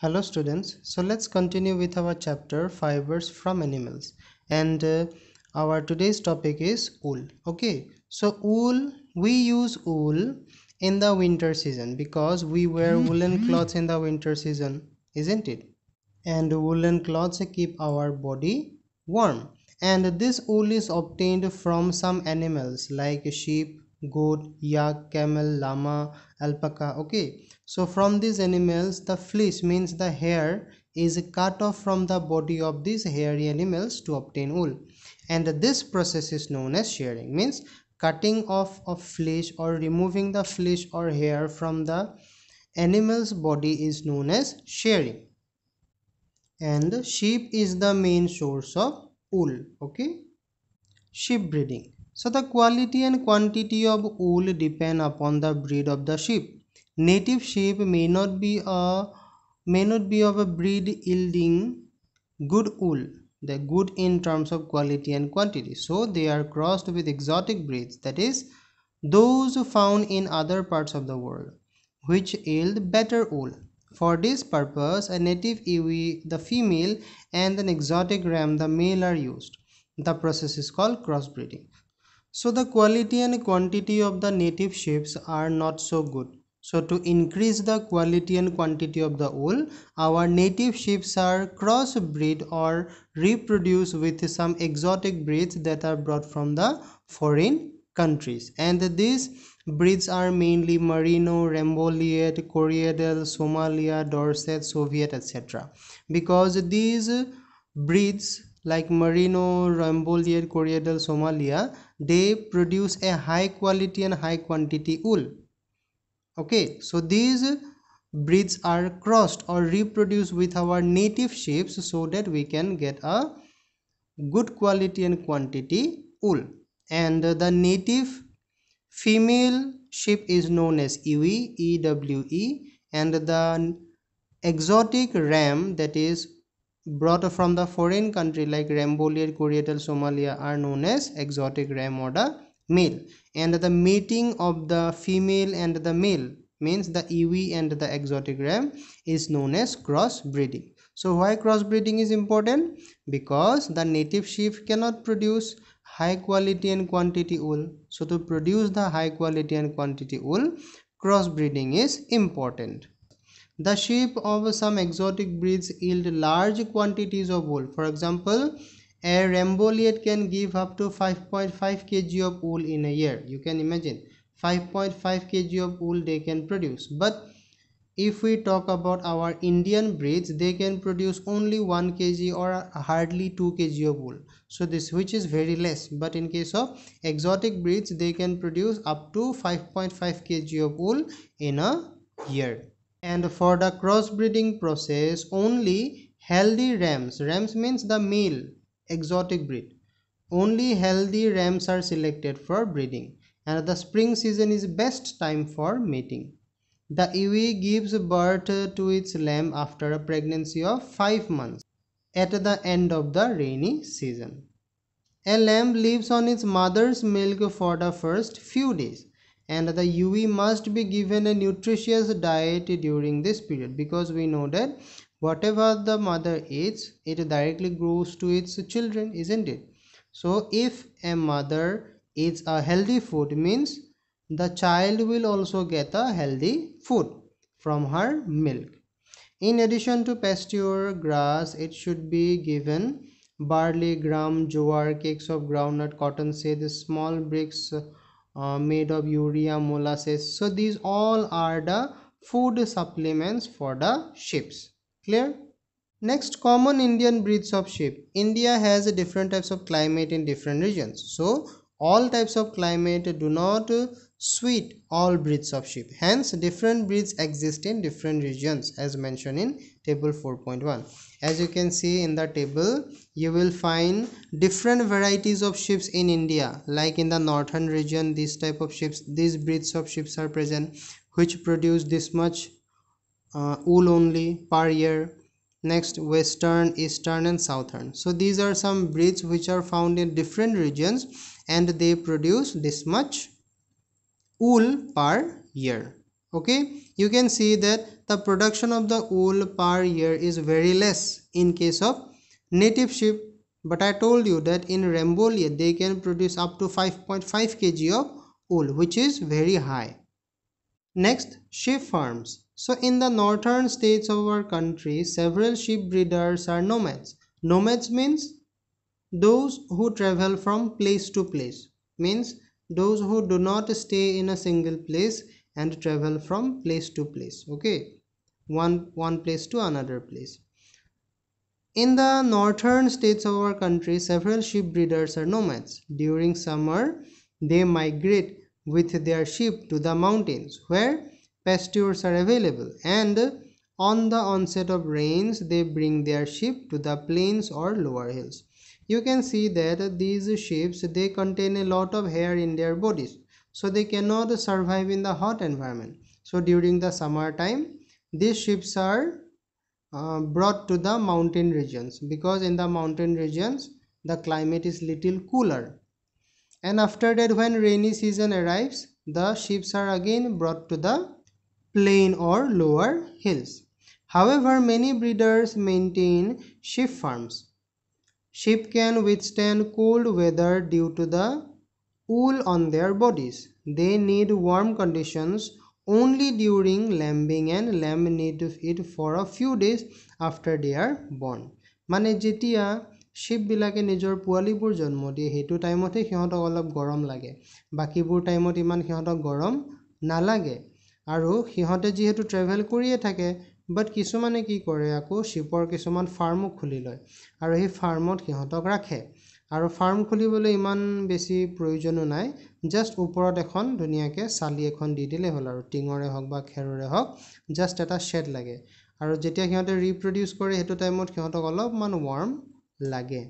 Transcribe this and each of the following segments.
hello students. So let's continue with our chapter fibers from animals. And uh, our today's topic is wool. Okay. So wool we use wool in the winter season because we wear woolen clothes in the winter season isn't it? And woolen clothes keep our body warm. And this wool is obtained from some animals like sheep goat yak camel llama alpaca. Okay. So from these animals the fleece means the hair is cut off from the body of these hairy animals to obtain wool. And this process is known as shearing means cutting off of flesh or removing the flesh or hair from the animal's body is known as shearing. And sheep is the main source of wool. Okay. Sheep breeding so the quality and quantity of wool depend upon the breed of the sheep. Native sheep may not be a may not be of a breed yielding good wool. The good in terms of quality and quantity. So they are crossed with exotic breeds that is those found in other parts of the world which yield better wool. For this purpose a native ewe the female and an exotic ram the male are used. The process is called crossbreeding so the quality and quantity of the native sheep are not so good. So to increase the quality and quantity of the wool, our native sheep are crossbreed or reproduce with some exotic breeds that are brought from the foreign countries. And these breeds are mainly Merino, Rambouillet, Corriedale, Somalia, Dorset, Soviet, etc. Because these breeds like Merino, Rambouillet, Corriedale, Somalia, they produce a high quality and high quantity wool. Okay, so these breeds are crossed or reproduced with our native sheep so that we can get a good quality and quantity wool. And the native female sheep is known as Ewe, E-W-E, and the exotic ram that is brought from the foreign country like Rambouillet, Corriedale, Somalia are known as exotic ram or the male and the mating of the female and the male means the ewe and the exotic ram is known as crossbreeding. So why crossbreeding is important? Because the native sheep cannot produce high quality and quantity wool. So to produce the high quality and quantity wool, crossbreeding is important. The sheep of some exotic breeds yield large quantities of wool. For example, a Rambouillet can give up to 5.5 kg of wool in a year. You can imagine 5.5 kg of wool they can produce. But if we talk about our Indian breeds, they can produce only 1 kg or hardly 2 kg of wool. So this which is very less. But in case of exotic breeds, they can produce up to 5.5 kg of wool in a year and for the crossbreeding process only healthy rams rams means the male exotic breed only healthy rams are selected for breeding. And the spring season is best time for mating. The ewe gives birth to its lamb after a pregnancy of 5 months at the end of the rainy season. A lamb lives on its mother's milk for the first few days and the ewe must be given a nutritious diet during this period because we know that whatever the mother eats it directly grows to its children isn't it? So if a mother eats a healthy food means the child will also get a healthy food from her milk. In addition to pasture grass it should be given barley gram jowar cakes of groundnut cotton seed small bricks uh, made of urea molasses. So these all are the food supplements for the ships. Clear? Next common indian breeds of sheep india has different types of climate in different regions. So all types of climate do not suit all breeds of sheep. Hence different breeds exist in different regions as mentioned in table 4.1 as you can see in the table you will find different varieties of sheep in india. Like in the northern region this type of sheep these breeds of sheep are present which produce this much uh, wool only per year. Next western eastern and southern. So these are some breeds which are found in different regions and they produce this much wool per year. Okay? You can see that the production of the wool per year is very less in case of native sheep but i told you that in Rambouillet they can produce up to 5.5 kg of wool which is very high. Next sheep farms. So in the northern states of our country several sheep breeders are nomads. Nomads means those who travel from place to place. Means those who do not stay in a single place and travel from place to place okay one one place to another place in the northern states of our country, several sheep breeders are nomads. During summer, they migrate with their sheep to the mountains where pastures are available and on the onset of rains they bring their sheep to the plains or lower hills. You can see that these sheep they contain a lot of hair in their bodies so they cannot survive in the hot environment. So during the summer time these sheep are uh, brought to the mountain regions because in the mountain regions the climate is little cooler. And after that when rainy season arrives the sheep are again brought to the plain or lower hills. However many breeders maintain sheep farms sheep can withstand cold weather due to the wool on their bodies they need warm conditions only during lambing and lamb need it for a few days after their born মানে যেতিয়া শ্বিপবিলাকে নিজৰ পোৱালিবোৰ জন্ম দিয়ে সেইটো টাইমতে সিহঁতক অলপ গৰম লাগে। বাকীবোৰ টাইমত ইমান সিহঁতক গৰম নালাগে। আৰু সিহঁতে যিহেতু ট্ৰেভেল কৰিয়ে থাকে বাট কিছুমানে কি কৰে আকৌ শ্বিপৰ কিছুমান ফাৰ্মো খুলি লয় আৰু সেই ফাৰ্মত সিহঁতক ৰাখে। আৰু ফাৰ্ম খুলিবলৈ ইমান বেছি প্ৰয়োজনো নাই জাষ্ট ওপৰত এখন ধুনীয়াকৈ চালি এখন দি দিলেই হ'ল আৰু টিঙৰে হওক বা খেৰৰে হওক জাষ্ট এটা শ্বেড লাগে। আৰু যেতিয়া সিহঁতে ৰিপ্ৰডিউচ কৰে সেইটো টাইমত সিহঁতক অলপমান ৱাৰ্ম লাগে।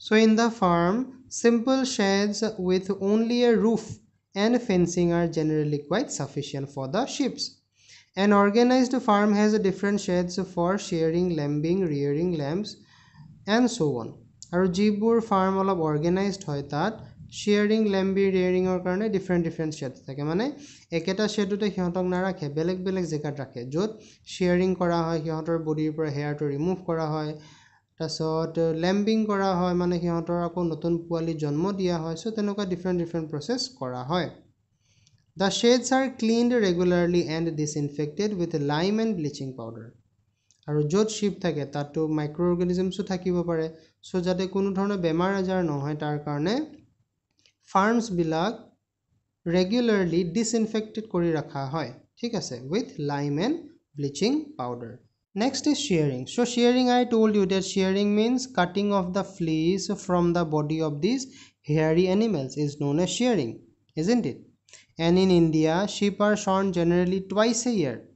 So' in the farm simple sheds with only a roof and fencing are generally quite sufficient for the ships. An organized farm has different sheds for shearing, lambing, rearing lambs, and so on. আৰু যিবোৰ farm অলপ organised হয় তাত। Sharing লেম্বি ৰিয়েৰিঙৰ কাৰণে different different shed থাকে। মানে একেটা শ্বেডতে সিহঁতক নাৰাখে বেলেগ বেলেগ জেগাত ৰাখে য'ত শ্বেয়াৰিং কৰা হয় সিহঁতৰ বডিৰ পৰা হেয়াৰটো ৰিমুভ কৰা হয়। তাৰপিছত লেম্বিং কৰা হয় মানে সিহঁতৰ আকৌ নতুন পোৱালি জন্ম দিয়া হয়। চ' তেনেকুৱা ডিফাৰেণ্ট ডিফাৰেণ্ট প্ৰচেছ কৰা হয়। The sheds are cleaned regularly and disinfected with lime and bleaching powder আৰু য'ত শ্বিপ থাকে তাততো মাইক্ৰ' অৰ্গেনিজমছো থাকিব পাৰে। চ' যাতে কোনো ধৰণৰ বেমাৰ আজাৰ নহয় তাৰ কাৰণে ফাৰ্মছবিলাক ৰেগুলাৰলি ডিছইনফেক্টেড কৰি ৰখা হয়। ঠিক আছে with lime and bleaching powder next is shearing so' shearing I told you that shearing means cutting of the fleece from the body of this hairy animals is known a shearing isn't it and in India, sheep are shorn generally twice a year.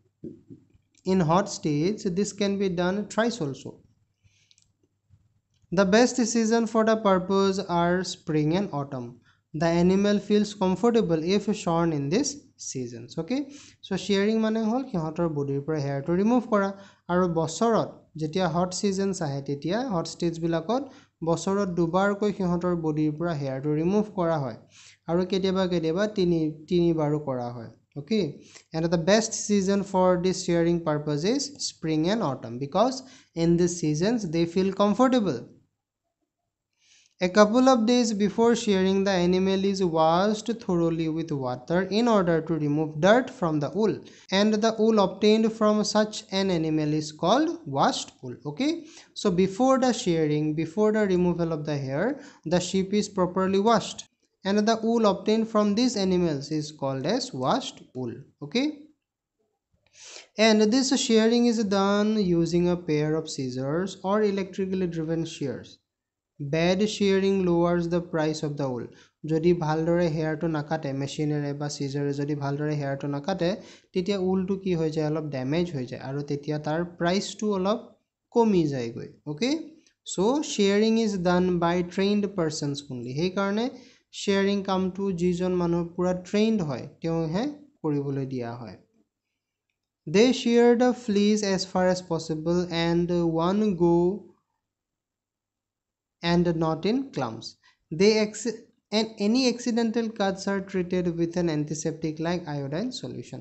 In hot states, this can be done thrice also. The best season for the purpose are spring and autumn. The animal feels comfortable if shorn in this seasons. Okay, so shearing মানে হ'ল সিহঁতৰ বডিৰ পৰা হেয়াৰটো remove কৰা আৰু বছৰত যেতিয়া hot seasons আহে তেতিয়া হট ষ্টেজবিলাকত বছৰত দুবাৰকৈ সিহঁতৰ বডিৰ পৰা হেয়াৰটো ৰিমুভ কৰা হয় আৰু কেতিয়াবা কেতিয়াবা তিনি তিনিবাৰো কৰা হয় okay and the best season for this shearing purpose is spring and autumn because in this seasons they feel comfortable a couple of days before shearing the animal is washed thoroughly with water in order to remove dirt from the wool. And the wool obtained from such an animal is called washed wool okay? So before the shearing before the removal of the hair the sheep is properly washed. And the wool obtained from these animals is called as washed wool okay? And this shearing is done using a pair of scissors or electrically driven shears bad shearing lowers the price of the wool. যদি ভালদৰে হেয়াৰটো নাকাটে মেচিনেৰে বা চিজাৰে যদি ভালদৰে হেয়াৰটো নাকাটে তেতিয়া ঊলটো কি হৈ যায়? অলপ ডেমেজ হৈ যায় আৰু তেতিয়া তাৰ প্ৰাইচটো অলপ কমি যায়গৈ okay so' shearing is done by trained persons only সেইকাৰণে শ্বেয়াৰিং কামটো যিজন মানুহ পূৰা ট্ৰেইনড হয় তেওঁহে কৰিবলৈ দিয়া হয়। They shear the fleece as far as possible and one go' and not in clumps they x and any accidental cuts are treated with an antiseptic like iodine solution.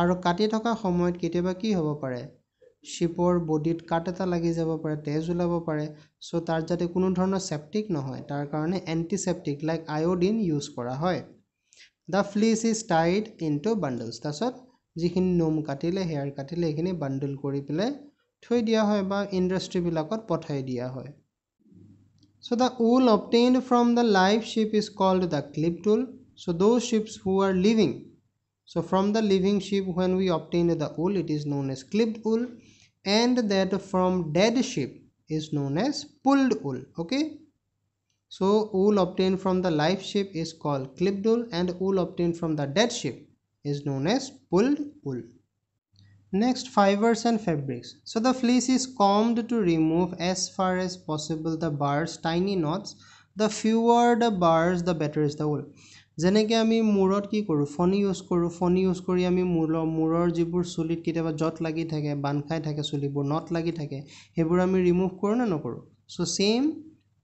আৰু কাটি থকা সময়ত কেতিয়াবা কি হ'ব পাৰে? শ্বিপৰ বডিত কাট এটা লাগি যাব পাৰে তেজ ওলাব পাৰে। চ' তাৰ যাতে কোনো ধৰণৰ চেপ্টিক নহয় তাৰ কাৰণে এণ্টিচেপ্টিক লাইক আয়ডিন ইউজ কৰা হয়। The fleece is tied in to bundles তাৰপিছত যিখিনি নোম কাটিলে হেয়াৰ কাটিলে সেইখিনি বাণ্ডল কৰি পেলাই থৈ দিয়া হয় বা ইণ্ডাষ্ট্ৰীবিলাকত পঠাই দিয়া হয়। So the wool obtained from the live sheep is called the clipped wool. So those sheep who are living. So from the living sheep when we obtain the wool it is known as clipped wool and that from dead sheep is known as pulled wool. Okay. So wool obtained from the live sheep is called clipped wool and wool obtained from the dead sheep is known as pulled wool. Next fibers and fabrics. So the fleece is combed to remove as far as possible the bars, tiny knots. The fewer the bars, the better is the wool. যেনেকৈ আমি মূৰত কি কৰোঁ ফণি use কৰোঁ ফণি use কৰি আমি মূৰৰ মূৰৰ যিবোৰ চুলিত কেতিয়াবা জট লাগি থাকে বান্ধ খাই থাকে চুলিবোৰ নট লাগি থাকে সেইবোৰ আমি ৰিমুভ কৰোঁ নে নকৰোঁ চ' ছেইম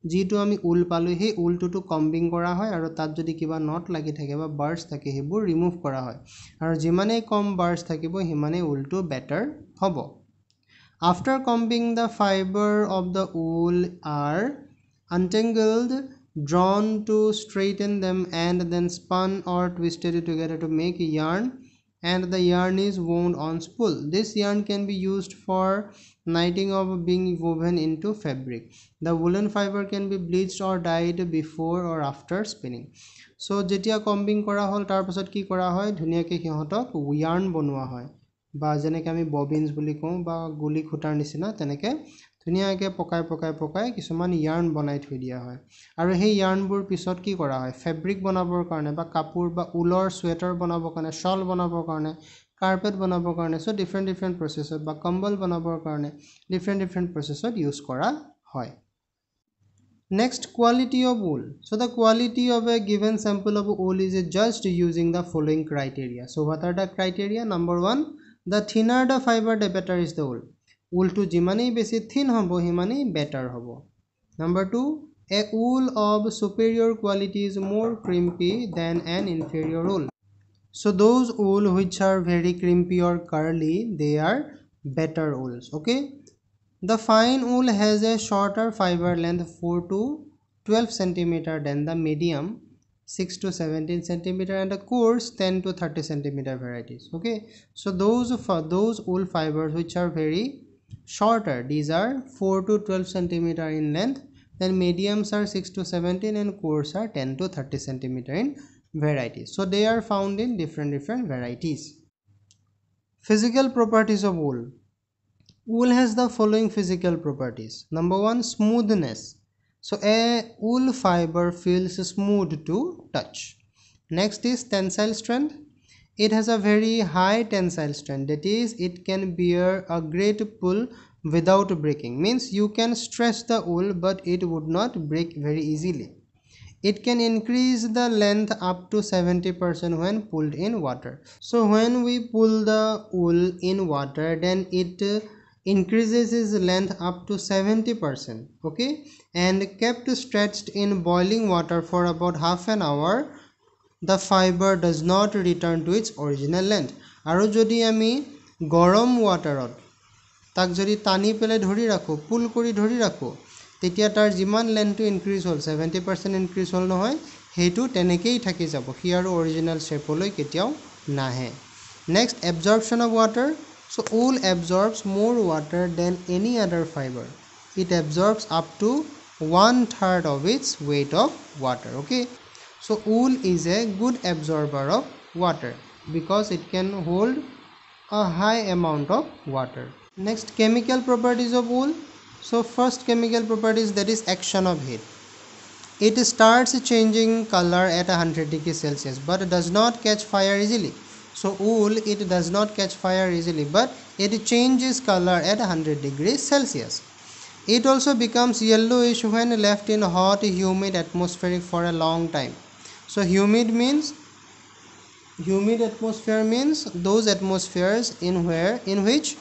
যিটো আমি ঊল পালোঁ সেই ঊলটোতো কম্বিং কৰা হয় আৰু তাত যদি কিবা নট লাগি থাকে বা বাৰ্ডছ থাকে সেইবোৰ ৰিমুভ কৰা হয়। আৰু যিমানেই কম বাৰ্ডছ থাকিব সিমানেই ঊলটো বেটাৰ হ'ব। After combing the fibre of the wool are untangled drawn to straighten them and then spun or twisted together to make yarn and the yarn is wound on spool. This yarn can be used for knitting of being woven into fabric. The woolen fiber can be bleached or dyed before or after spinning. চ' যেতিয়া combing কৰা হ'ল তাৰপাছত কি কৰা হয় ধুনীয়াকৈ সিহঁতক য়াৰ্ণ বনোৱা হয় বা যেনেকৈ আমি ববিনছ বুলি কওঁ বা গুলি খুটাৰ নিচিনা তেনেকৈ ধুনীয়াকৈ পকাই পকাই পকাই কিছুমান য়াৰ্ণ বনাই থৈ দিয়া হয়। আৰু সেই য়াৰ্ণবোৰ পিছত কি কৰা হয়? ফেব্ৰিক বনাবৰ কাৰণে বা কাপোৰ বা ঊলৰ চুৱেটাৰ বনাবৰ কাৰণে শ্বল বনাবৰ কাৰণে কাৰ্পেট বনাবৰ কাৰণে চ' ডিফাৰেণ্ট ডিফাৰেণ্ট প্ৰচেছত বা কম্বল বনাবৰ কাৰণে ডিফাৰেণ্ট ডিফাৰেণ্ট প্ৰচেছত ইউজ কৰা হয়। Next quality of wool so' the quality of a given sample of wool is a just using the following criteria so' what are the criteria number one the thinner the fibre the better is the wool ঊল ঊলটো যিমানেই বেছি thin হ'ব সিমানেই better হ'ব number two এ ঊল of চুপেৰিয়ৰ quality is মোৰ ক্ৰিম্পি দেন an inferior ঊল চ' দ'জ ঊল which are very ক্ৰিম্পি or curly they are batter ঊলছ okay the fine ঊল hedge a shorter fibre length four two twelve centimetre then the medium 6 to 17 centimeter and a coarse 10 to 30 centimeter varieties okay so those for those wool fibers which are very shorter. These are 4 to 12 centimeter in length then mediums are 6 to 17 and coarse are 10 to 30 centimeter in varieties so they are found in different different varieties. Physical properties of wool. Wool has the following physical properties. Number one smoothness. So a wool fiber feels smooth to touch. Next is tensile strength it has a very high tensile strength. That is it can bear a great pull without breaking. Means you can stretch the wool but it would not break very easily. It can increase the length up to 70% when pulled in water. So when we pull the wool in water then it uh, increases its length up to 70% okay? And kept stretched in boiling water for about half an hour the fibre does not return to its original length আৰু যদি আমি গৰম ৱাটাৰত তাক যদি টানি পেলাই ধৰি ৰাখোঁ পুল কৰি ধৰি ৰাখোঁ তেতিয়া তাৰ যিমান লেন্থটো ইনক্ৰিজ হ'ল ছেভেণ্টি পাৰ্চেণ্ট ইনক্ৰিজ হ'ল নহয় সেইটো তেনেকেই থাকি যাব। সি আৰু অৰিজিনেল শ্বেপলৈ কেতিয়াও নাহে। Next absorption of water so' wool absorbs more water than any other fibre it absorbs up to one third of its weight of water okay So wool is a good absorber of water because it can hold a high amount of water. Next chemical properties of wool. So first chemical properties that is action of heat. It starts changing color at 100 degrees Celsius but does not catch fire easily. So wool it does not catch fire easily but it changes color at 100 degrees Celsius. It also becomes yellowish when left in hot humid atmosphere for a long time so humid means humid atmosphere means those atmospheres in where in which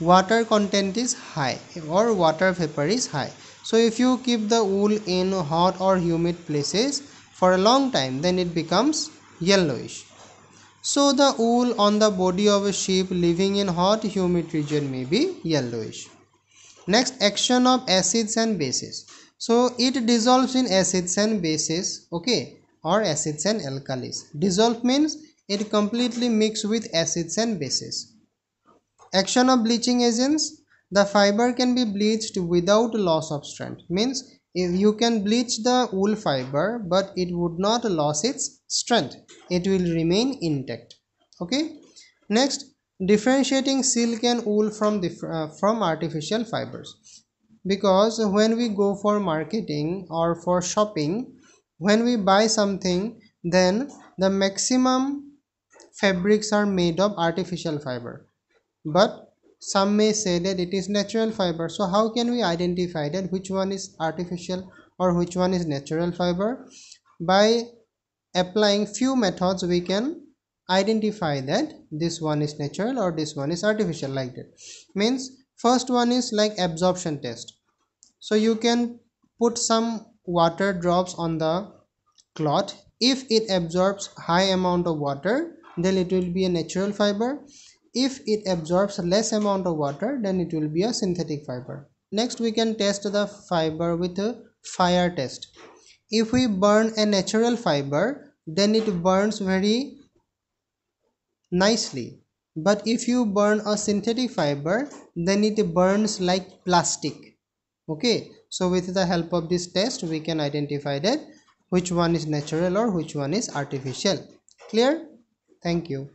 water content is high or water vapor is high. So if you keep the wool in hot or humid places for a long time then it becomes yellowish. So the wool on the body of a sheep living in hot humid region may be yellowish. Next action of acids and bases. So it dissolves in acids and bases okay or acids and alkalis. Dissolve means it completely mix with acids and bases. Action of bleaching agents. The fiber can be bleached without loss of strength. Means if you can bleach the wool fiber but it would not lose its strength. It will remain intact. Okay? Next differentiating silk and wool from uh, from artificial fibers. Because when we go for marketing or for shopping when we buy something then the maximum fabrics are made of artificial fiber. But some may say that it is natural fiber. So how can we identify that which one is artificial or which one is natural fiber? By applying few methods we can identify that this one is natural or this one is artificial like that. Means first one is like absorption test. So you can put some water drops on the cloth. If it absorbs high amount of water then it will be a natural fiber. If it absorbs less amount of water then it will be a synthetic fiber. Next we can test the fiber with a fire test. If we burn a natural fiber then it burns very nicely. But if you burn a synthetic fiber then it burns like plastic okay so with the help of this test we can identify that which one is natural or which one is artificial. Clear? Thank you